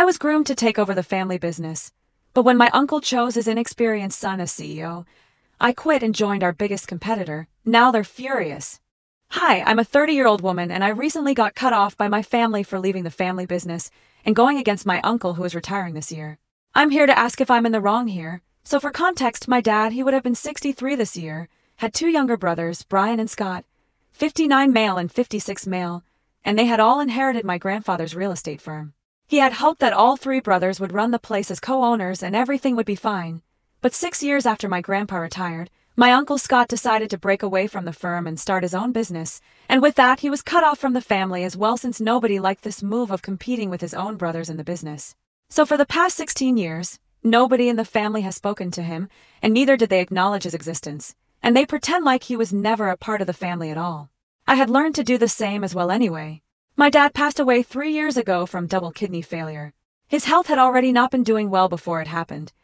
I was groomed to take over the family business, but when my uncle chose his inexperienced son as CEO, I quit and joined our biggest competitor. Now they're furious. Hi, I'm a 30 year old woman and I recently got cut off by my family for leaving the family business and going against my uncle who is retiring this year. I'm here to ask if I'm in the wrong here. So, for context, my dad, he would have been 63 this year, had two younger brothers, Brian and Scott, 59 male and 56 male, and they had all inherited my grandfather's real estate firm. He had hoped that all three brothers would run the place as co owners and everything would be fine. But six years after my grandpa retired, my uncle Scott decided to break away from the firm and start his own business, and with that, he was cut off from the family as well since nobody liked this move of competing with his own brothers in the business. So for the past 16 years, nobody in the family has spoken to him, and neither did they acknowledge his existence and they pretend like he was never a part of the family at all. I had learned to do the same as well anyway. My dad passed away three years ago from double kidney failure. His health had already not been doing well before it happened,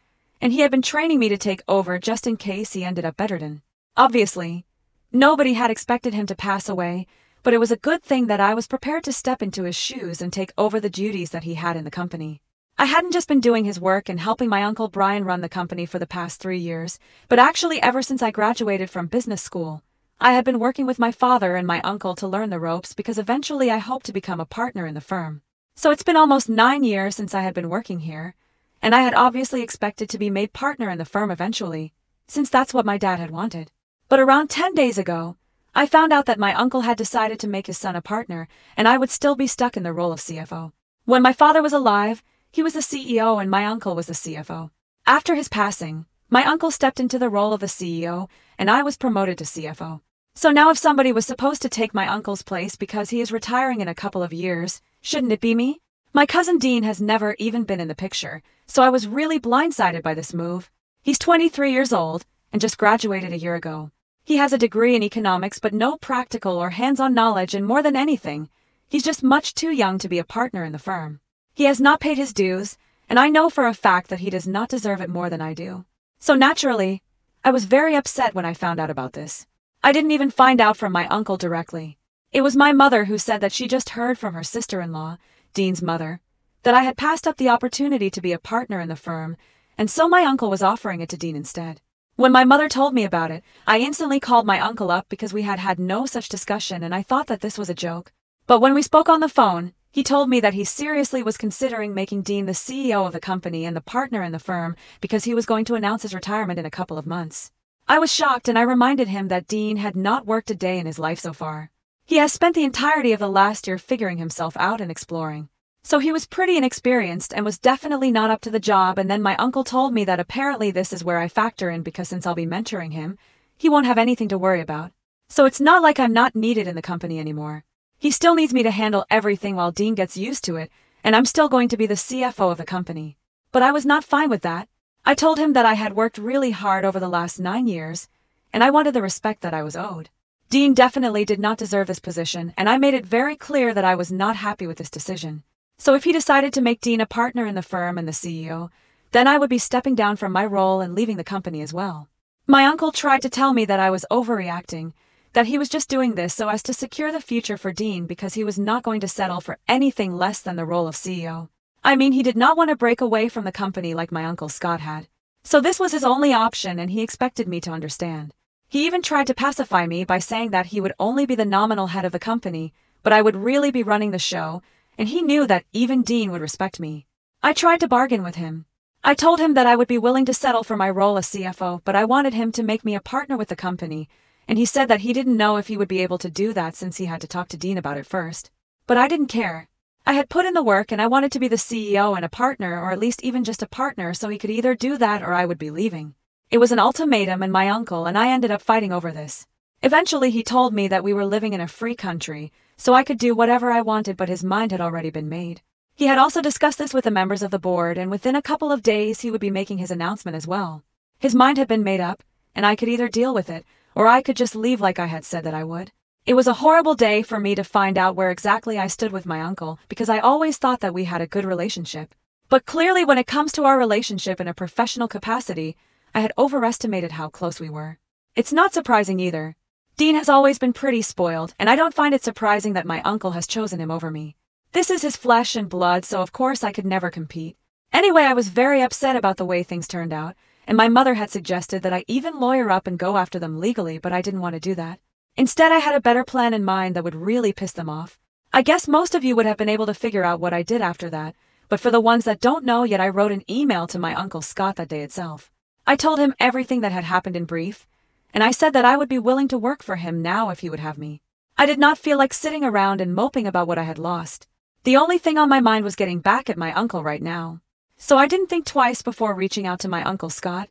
and he had been training me to take over just in case he ended up better than. Obviously, nobody had expected him to pass away, but it was a good thing that I was prepared to step into his shoes and take over the duties that he had in the company. I hadn't just been doing his work and helping my uncle Brian run the company for the past three years, but actually ever since I graduated from business school. I had been working with my father and my uncle to learn the ropes because eventually I hoped to become a partner in the firm. So it's been almost nine years since I had been working here, and I had obviously expected to be made partner in the firm eventually, since that's what my dad had wanted. But around 10 days ago, I found out that my uncle had decided to make his son a partner, and I would still be stuck in the role of CFO. When my father was alive, he was the CEO and my uncle was the CFO. After his passing, my uncle stepped into the role of the CEO and I was promoted to CFO. So now if somebody was supposed to take my uncle's place because he is retiring in a couple of years, shouldn't it be me? My cousin Dean has never even been in the picture, so I was really blindsided by this move. He's 23 years old and just graduated a year ago. He has a degree in economics but no practical or hands-on knowledge and more than anything, he's just much too young to be a partner in the firm. He has not paid his dues, and I know for a fact that he does not deserve it more than I do. So naturally, I was very upset when I found out about this. I didn't even find out from my uncle directly. It was my mother who said that she just heard from her sister-in-law, Dean's mother, that I had passed up the opportunity to be a partner in the firm, and so my uncle was offering it to Dean instead. When my mother told me about it, I instantly called my uncle up because we had had no such discussion and I thought that this was a joke. But when we spoke on the phone, he told me that he seriously was considering making Dean the CEO of the company and the partner in the firm because he was going to announce his retirement in a couple of months. I was shocked and I reminded him that Dean had not worked a day in his life so far. He has spent the entirety of the last year figuring himself out and exploring. So he was pretty inexperienced and was definitely not up to the job and then my uncle told me that apparently this is where I factor in because since I'll be mentoring him, he won't have anything to worry about. So it's not like I'm not needed in the company anymore. He still needs me to handle everything while Dean gets used to it, and I'm still going to be the CFO of the company. But I was not fine with that. I told him that I had worked really hard over the last nine years, and I wanted the respect that I was owed. Dean definitely did not deserve this position, and I made it very clear that I was not happy with this decision. So if he decided to make Dean a partner in the firm and the CEO, then I would be stepping down from my role and leaving the company as well. My uncle tried to tell me that I was overreacting, that he was just doing this so as to secure the future for Dean because he was not going to settle for anything less than the role of CEO. I mean, he did not want to break away from the company like my uncle Scott had. So this was his only option and he expected me to understand. He even tried to pacify me by saying that he would only be the nominal head of the company, but I would really be running the show, and he knew that even Dean would respect me. I tried to bargain with him. I told him that I would be willing to settle for my role as CFO, but I wanted him to make me a partner with the company, and he said that he didn't know if he would be able to do that since he had to talk to Dean about it first. But I didn't care. I had put in the work and I wanted to be the CEO and a partner, or at least even just a partner, so he could either do that or I would be leaving. It was an ultimatum, and my uncle and I ended up fighting over this. Eventually, he told me that we were living in a free country, so I could do whatever I wanted, but his mind had already been made. He had also discussed this with the members of the board, and within a couple of days, he would be making his announcement as well. His mind had been made up, and I could either deal with it or I could just leave like I had said that I would. It was a horrible day for me to find out where exactly I stood with my uncle because I always thought that we had a good relationship. But clearly when it comes to our relationship in a professional capacity, I had overestimated how close we were. It's not surprising either. Dean has always been pretty spoiled, and I don't find it surprising that my uncle has chosen him over me. This is his flesh and blood, so of course I could never compete. Anyway, I was very upset about the way things turned out, and my mother had suggested that I even lawyer up and go after them legally, but I didn't want to do that. Instead, I had a better plan in mind that would really piss them off. I guess most of you would have been able to figure out what I did after that, but for the ones that don't know yet, I wrote an email to my Uncle Scott that day itself. I told him everything that had happened in brief, and I said that I would be willing to work for him now if he would have me. I did not feel like sitting around and moping about what I had lost. The only thing on my mind was getting back at my uncle right now. So I didn't think twice before reaching out to my Uncle Scott,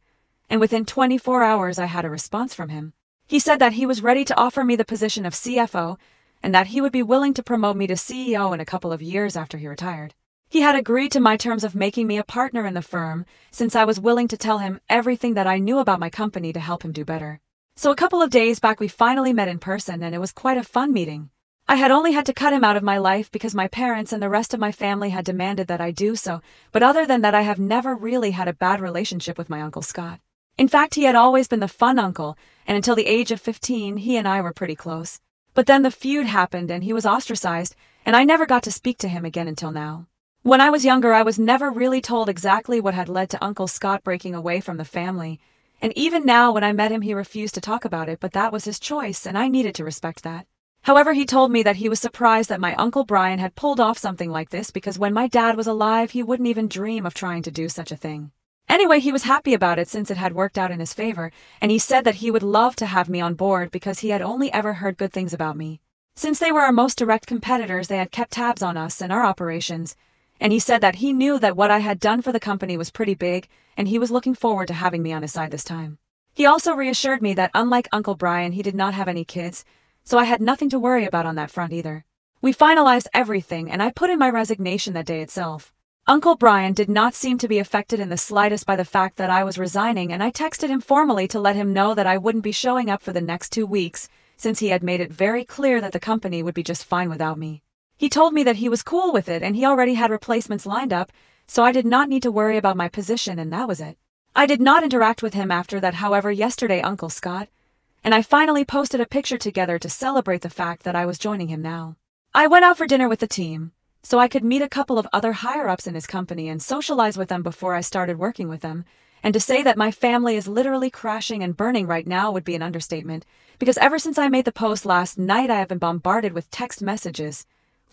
and within 24 hours I had a response from him. He said that he was ready to offer me the position of CFO and that he would be willing to promote me to CEO in a couple of years after he retired. He had agreed to my terms of making me a partner in the firm since I was willing to tell him everything that I knew about my company to help him do better. So a couple of days back we finally met in person and it was quite a fun meeting. I had only had to cut him out of my life because my parents and the rest of my family had demanded that I do so, but other than that I have never really had a bad relationship with my Uncle Scott. In fact, he had always been the fun uncle, and until the age of 15, he and I were pretty close. But then the feud happened and he was ostracized, and I never got to speak to him again until now. When I was younger, I was never really told exactly what had led to Uncle Scott breaking away from the family. And even now, when I met him, he refused to talk about it, but that was his choice, and I needed to respect that. However, he told me that he was surprised that my Uncle Brian had pulled off something like this because when my dad was alive, he wouldn't even dream of trying to do such a thing. Anyway, he was happy about it since it had worked out in his favor, and he said that he would love to have me on board because he had only ever heard good things about me. Since they were our most direct competitors, they had kept tabs on us and our operations, and he said that he knew that what I had done for the company was pretty big, and he was looking forward to having me on his side this time. He also reassured me that unlike Uncle Brian, he did not have any kids, so I had nothing to worry about on that front either. We finalized everything, and I put in my resignation that day itself. Uncle Brian did not seem to be affected in the slightest by the fact that I was resigning, and I texted him formally to let him know that I wouldn't be showing up for the next two weeks, since he had made it very clear that the company would be just fine without me. He told me that he was cool with it and he already had replacements lined up, so I did not need to worry about my position, and that was it. I did not interact with him after that, however, yesterday, Uncle Scott, and I finally posted a picture together to celebrate the fact that I was joining him now. I went out for dinner with the team, so I could meet a couple of other higher ups in his company and socialize with them before I started working with them. And to say that my family is literally crashing and burning right now would be an understatement, because ever since I made the post last night, I have been bombarded with text messages,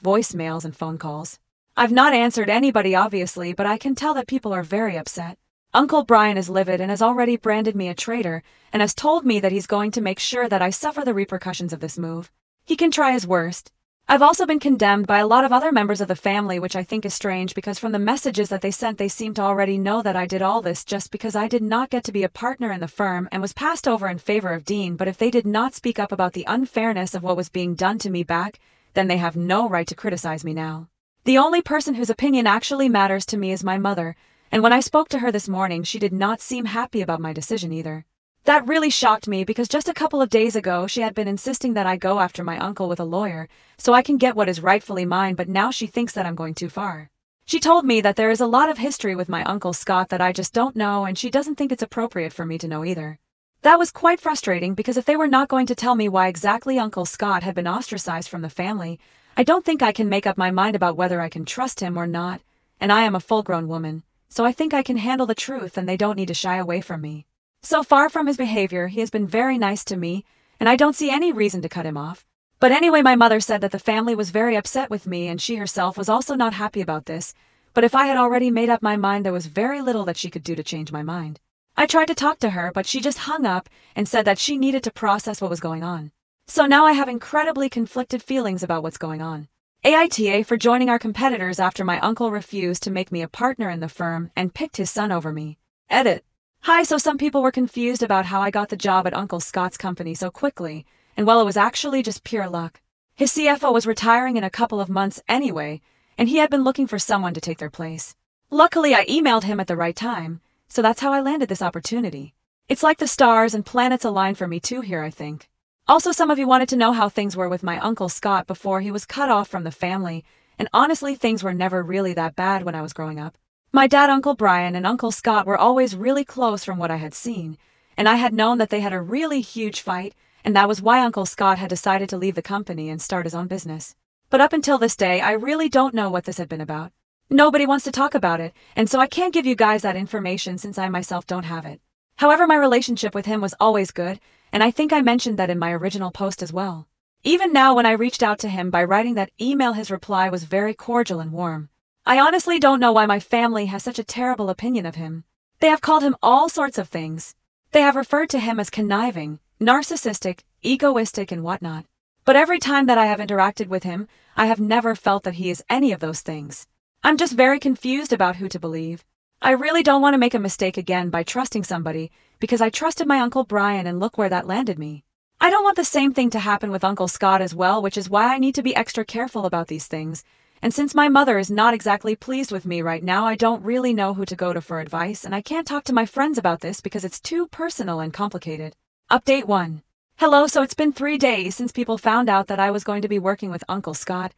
voicemails, and phone calls. I've not answered anybody, obviously, but I can tell that people are very upset. Uncle Brian is livid and has already branded me a traitor and has told me that he's going to make sure that I suffer the repercussions of this move. He can try his worst, I've also been condemned by a lot of other members of the family, which I think is strange because from the messages that they sent, they seem to already know that I did all this just because I did not get to be a partner in the firm and was passed over in favor of Dean. But if they did not speak up about the unfairness of what was being done to me back, then they have no right to criticize me now. The only person whose opinion actually matters to me is my mother, and when I spoke to her this morning, she did not seem happy about my decision either. That really shocked me because just a couple of days ago she had been insisting that I go after my uncle with a lawyer so I can get what is rightfully mine, but now she thinks that I'm going too far. She told me that there is a lot of history with my uncle Scott that I just don't know and she doesn't think it's appropriate for me to know either. That was quite frustrating because if they were not going to tell me why exactly Uncle Scott had been ostracized from the family, I don't think I can make up my mind about whether I can trust him or not, and I am a full-grown woman, so I think I can handle the truth and they don't need to shy away from me. So far from his behavior, he has been very nice to me, and I don't see any reason to cut him off. But anyway, my mother said that the family was very upset with me, and she herself was also not happy about this. But if I had already made up my mind, there was very little that she could do to change my mind. I tried to talk to her, but she just hung up and said that she needed to process what was going on. So now I have incredibly conflicted feelings about what's going on. AITA for joining our competitors after my uncle refused to make me a partner in the firm and picked his son over me. Edit. Hi, so some people were confused about how I got the job at Uncle Scott's company so quickly, and well, it was actually just pure luck. His CFO was retiring in a couple of months anyway, and he had been looking for someone to take their place. Luckily, I emailed him at the right time, so that's how I landed this opportunity. It's like the stars and planets aligned for me too here, I think. Also, some of you wanted to know how things were with my Uncle Scott before he was cut off from the family, and honestly, things were never really that bad when I was growing up. My dad, Uncle Brian, and Uncle Scott were always really close from what I had seen, and I had known that they had a really huge fight, and that was why Uncle Scott had decided to leave the company and start his own business. But up until this day, I really don't know what this had been about. Nobody wants to talk about it, and so I can't give you guys that information since I myself don't have it. However, my relationship with him was always good, and I think I mentioned that in my original post as well. Even now, when I reached out to him by writing that email, his reply was very cordial and warm. I honestly don't know why my family has such a terrible opinion of him. They have called him all sorts of things. They have referred to him as conniving, narcissistic, egoistic, and whatnot. But every time that I have interacted with him, I have never felt that he is any of those things. I'm just very confused about who to believe. I really don't want to make a mistake again by trusting somebody, because I trusted my Uncle Brian and look where that landed me. I don't want the same thing to happen with Uncle Scott as well, which is why I need to be extra careful about these things, and since my mother is not exactly pleased with me right now, I don't really know who to go to for advice, and I can't talk to my friends about this because it's too personal and complicated. Update 1. Hello, so it's been three days since people found out that I was going to be working with Uncle Scott,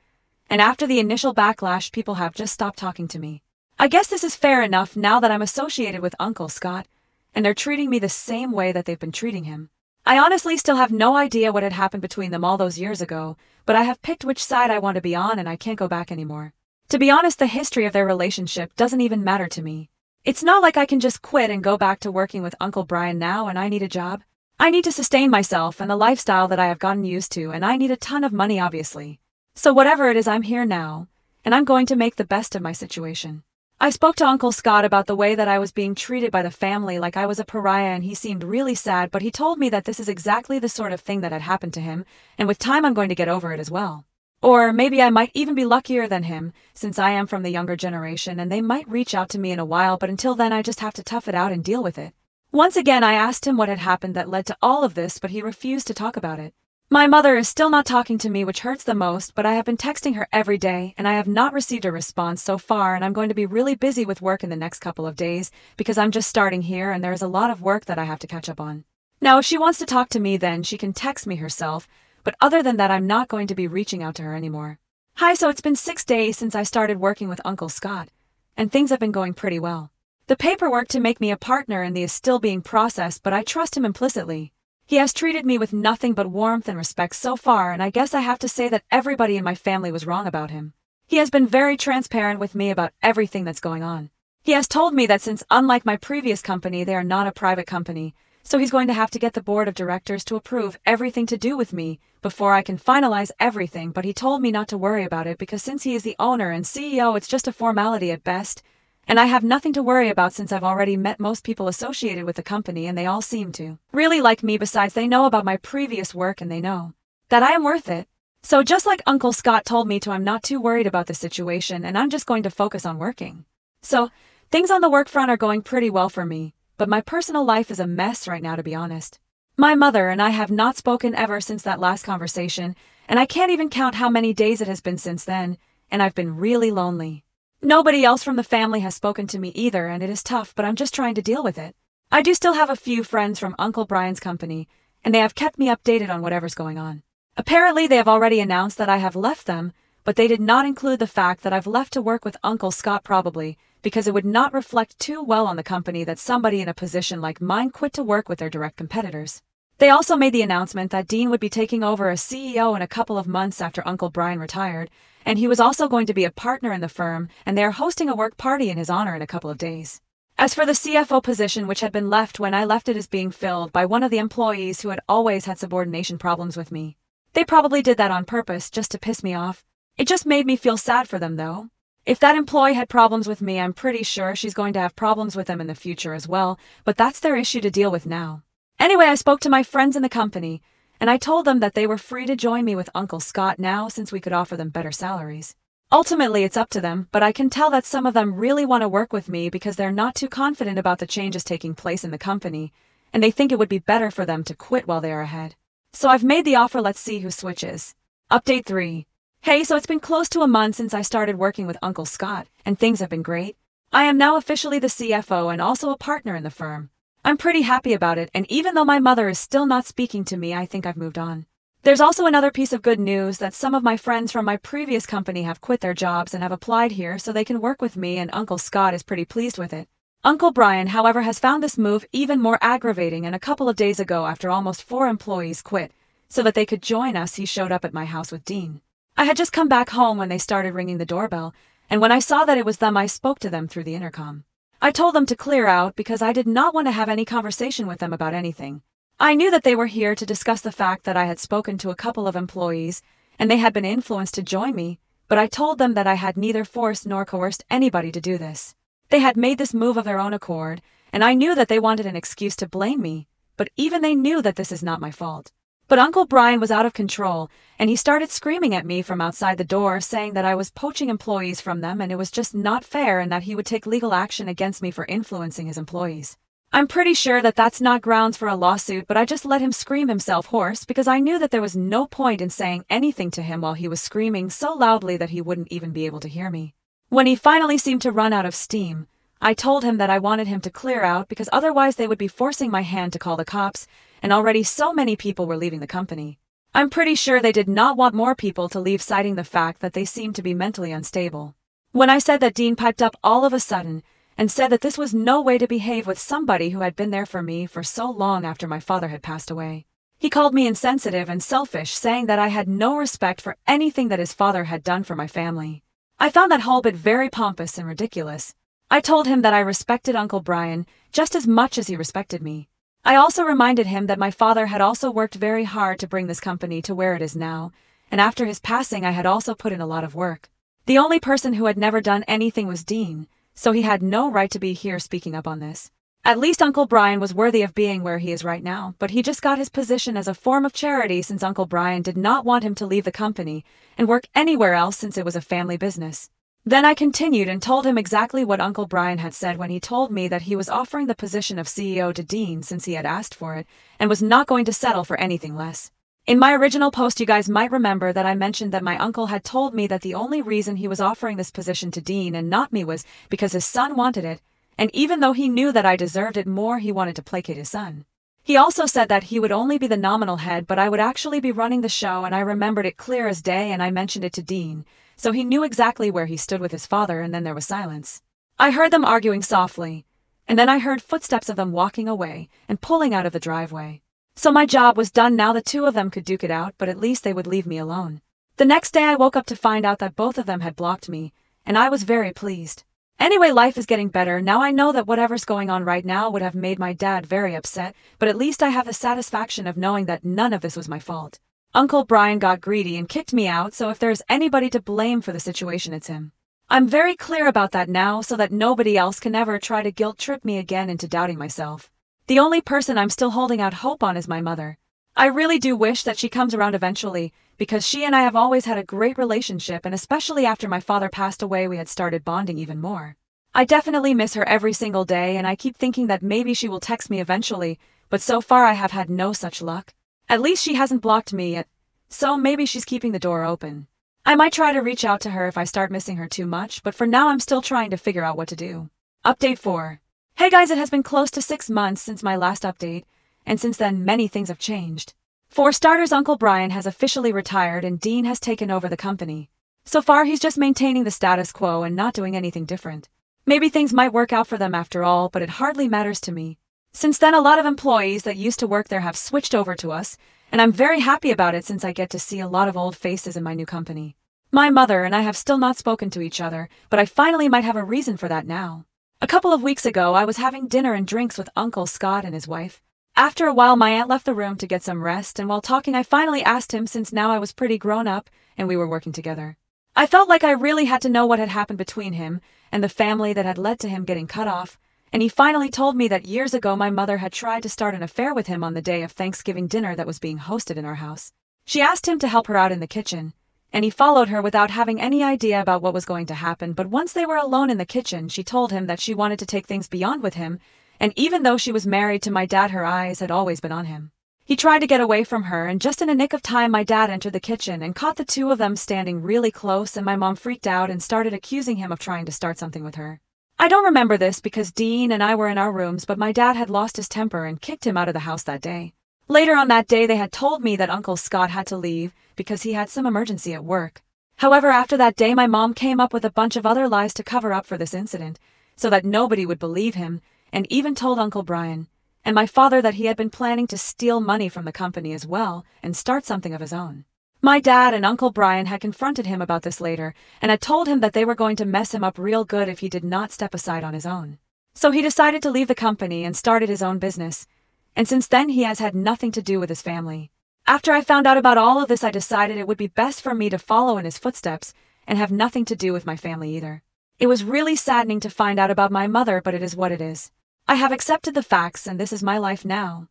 and after the initial backlash, people have just stopped talking to me. I guess this is fair enough now that I'm associated with Uncle Scott, and they're treating me the same way that they've been treating him. I honestly still have no idea what had happened between them all those years ago, but I have picked which side I want to be on and I can't go back anymore. To be honest, the history of their relationship doesn't even matter to me. It's not like I can just quit and go back to working with Uncle Brian now and I need a job. I need to sustain myself and the lifestyle that I have gotten used to and I need a ton of money obviously. So whatever it is I'm here now, and I'm going to make the best of my situation. I spoke to Uncle Scott about the way that I was being treated by the family like I was a pariah and he seemed really sad but he told me that this is exactly the sort of thing that had happened to him and with time I'm going to get over it as well. Or maybe I might even be luckier than him, since I am from the younger generation and they might reach out to me in a while but until then I just have to tough it out and deal with it. Once again I asked him what had happened that led to all of this but he refused to talk about it. My mother is still not talking to me, which hurts the most, but I have been texting her every day, and I have not received a response so far, and I'm going to be really busy with work in the next couple of days, because I'm just starting here and there is a lot of work that I have to catch up on. Now, if she wants to talk to me, then she can text me herself, but other than that, I'm not going to be reaching out to her anymore. Hi, so it's been six days since I started working with Uncle Scott, and things have been going pretty well. The paperwork to make me a partner in the is still being processed, but I trust him implicitly. He has treated me with nothing but warmth and respect so far, and I guess I have to say that everybody in my family was wrong about him. He has been very transparent with me about everything that's going on. He has told me that since unlike my previous company, they are not a private company, so he's going to have to get the board of directors to approve everything to do with me before I can finalize everything, but he told me not to worry about it because since he is the owner and CEO, it's just a formality at best, and I have nothing to worry about since I've already met most people associated with the company and they all seem to really like me besides they know about my previous work and they know that I am worth it. So just like Uncle Scott told me to, I'm not too worried about the situation and I'm just going to focus on working. So, things on the work front are going pretty well for me, but my personal life is a mess right now to be honest. My mother and I have not spoken ever since that last conversation, and I can't even count how many days it has been since then, and I've been really lonely. Nobody else from the family has spoken to me either, and it is tough, but I'm just trying to deal with it. I do still have a few friends from Uncle Brian's company, and they have kept me updated on whatever's going on. Apparently, they have already announced that I have left them, but they did not include the fact that I've left to work with Uncle Scott probably, because it would not reflect too well on the company that somebody in a position like mine quit to work with their direct competitors. They also made the announcement that Dean would be taking over as CEO in a couple of months after Uncle Brian retired, and he was also going to be a partner in the firm, and they are hosting a work party in his honor in a couple of days. As for the CFO position, which had been left when I left it is being filled by one of the employees who had always had subordination problems with me. They probably did that on purpose, just to piss me off. It just made me feel sad for them, though. If that employee had problems with me, I'm pretty sure she's going to have problems with them in the future as well, but that's their issue to deal with now. Anyway, I spoke to my friends in the company, and I told them that they were free to join me with Uncle Scott now since we could offer them better salaries. Ultimately, it's up to them, but I can tell that some of them really want to work with me because they're not too confident about the changes taking place in the company, and they think it would be better for them to quit while they are ahead. So I've made the offer, let's see who switches. Update 3. Hey, so it's been close to a month since I started working with Uncle Scott, and things have been great. I am now officially the CFO and also a partner in the firm. I'm pretty happy about it, and even though my mother is still not speaking to me, I think I've moved on. There's also another piece of good news that some of my friends from my previous company have quit their jobs and have applied here so they can work with me, and Uncle Scott is pretty pleased with it. Uncle Brian, however, has found this move even more aggravating, and a couple of days ago, after almost four employees quit, so that they could join us, he showed up at my house with Dean. I had just come back home when they started ringing the doorbell, and when I saw that it was them, I spoke to them through the intercom. I told them to clear out because I did not want to have any conversation with them about anything. I knew that they were here to discuss the fact that I had spoken to a couple of employees and they had been influenced to join me, but I told them that I had neither forced nor coerced anybody to do this. They had made this move of their own accord, and I knew that they wanted an excuse to blame me, but even they knew that this is not my fault. But Uncle Brian was out of control, and he started screaming at me from outside the door, saying that I was poaching employees from them and it was just not fair and that he would take legal action against me for influencing his employees. I'm pretty sure that that's not grounds for a lawsuit, but I just let him scream himself hoarse because I knew that there was no point in saying anything to him while he was screaming so loudly that he wouldn't even be able to hear me. When he finally seemed to run out of steam, I told him that I wanted him to clear out because otherwise they would be forcing my hand to call the cops, and already so many people were leaving the company. I'm pretty sure they did not want more people to leave citing the fact that they seemed to be mentally unstable. When I said that Dean piped up all of a sudden and said that this was no way to behave with somebody who had been there for me for so long after my father had passed away. He called me insensitive and selfish, saying that I had no respect for anything that his father had done for my family. I found that whole bit very pompous and ridiculous. I told him that I respected Uncle Brian just as much as he respected me. I also reminded him that my father had also worked very hard to bring this company to where it is now, and after his passing I had also put in a lot of work. The only person who had never done anything was Dean, so he had no right to be here speaking up on this. At least Uncle Brian was worthy of being where he is right now, but he just got his position as a form of charity since Uncle Brian did not want him to leave the company and work anywhere else since it was a family business. Then I continued and told him exactly what Uncle Brian had said when he told me that he was offering the position of CEO to Dean since he had asked for it and was not going to settle for anything less. In my original post, you guys might remember that I mentioned that my uncle had told me that the only reason he was offering this position to Dean and not me was because his son wanted it, and even though he knew that I deserved it more, he wanted to placate his son. He also said that he would only be the nominal head, but I would actually be running the show, and I remembered it clear as day, and I mentioned it to Dean, so he knew exactly where he stood with his father, and then there was silence. I heard them arguing softly, and then I heard footsteps of them walking away and pulling out of the driveway. So my job was done now the two of them could duke it out, but at least they would leave me alone. The next day I woke up to find out that both of them had blocked me, and I was very pleased. Anyway, life is getting better. Now I know that whatever's going on right now would have made my dad very upset, but at least I have the satisfaction of knowing that none of this was my fault. Uncle Brian got greedy and kicked me out, so if there's anybody to blame for the situation, it's him. I'm very clear about that now so that nobody else can ever try to guilt trip me again into doubting myself. The only person I'm still holding out hope on is my mother. I really do wish that she comes around eventually, because she and I have always had a great relationship and especially after my father passed away we had started bonding even more. I definitely miss her every single day and I keep thinking that maybe she will text me eventually, but so far I have had no such luck. At least she hasn't blocked me yet, so maybe she's keeping the door open. I might try to reach out to her if I start missing her too much, but for now I'm still trying to figure out what to do. Update 4. Hey guys, it has been close to six months since my last update, and since then many things have changed. For starters, Uncle Brian has officially retired and Dean has taken over the company. So far, he's just maintaining the status quo and not doing anything different. Maybe things might work out for them after all, but it hardly matters to me. Since then, a lot of employees that used to work there have switched over to us, and I'm very happy about it since I get to see a lot of old faces in my new company. My mother and I have still not spoken to each other, but I finally might have a reason for that now. A couple of weeks ago, I was having dinner and drinks with Uncle Scott and his wife. After a while, my aunt left the room to get some rest, and while talking, I finally asked him since now I was pretty grown up and we were working together. I felt like I really had to know what had happened between him and the family that had led to him getting cut off and he finally told me that years ago my mother had tried to start an affair with him on the day of Thanksgiving dinner that was being hosted in our house. She asked him to help her out in the kitchen, and he followed her without having any idea about what was going to happen, but once they were alone in the kitchen, she told him that she wanted to take things beyond with him, and even though she was married to my dad, her eyes had always been on him. He tried to get away from her, and just in a nick of time, my dad entered the kitchen and caught the two of them standing really close, and my mom freaked out and started accusing him of trying to start something with her. I don't remember this because Dean and I were in our rooms, but my dad had lost his temper and kicked him out of the house that day. Later on that day, they had told me that Uncle Scott had to leave because he had some emergency at work. However, after that day, my mom came up with a bunch of other lies to cover up for this incident, so that nobody would believe him, and even told Uncle Brian and my father that he had been planning to steal money from the company as well and start something of his own. My dad and Uncle Brian had confronted him about this later and had told him that they were going to mess him up real good if he did not step aside on his own. So he decided to leave the company and started his own business. And since then, he has had nothing to do with his family. After I found out about all of this, I decided it would be best for me to follow in his footsteps and have nothing to do with my family either. It was really saddening to find out about my mother, but it is what it is. I have accepted the facts, and this is my life now.